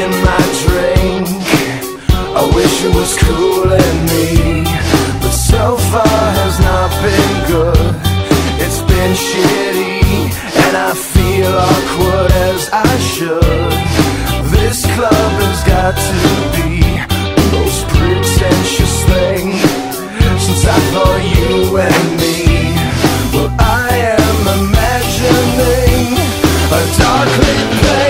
in my drink I wish it was cooling me But so far has not been good. It's been shitty And I feel awkward as I should. This club has got to be The most pretentious thing Since I thought you and me Well I am imagining A darkly place.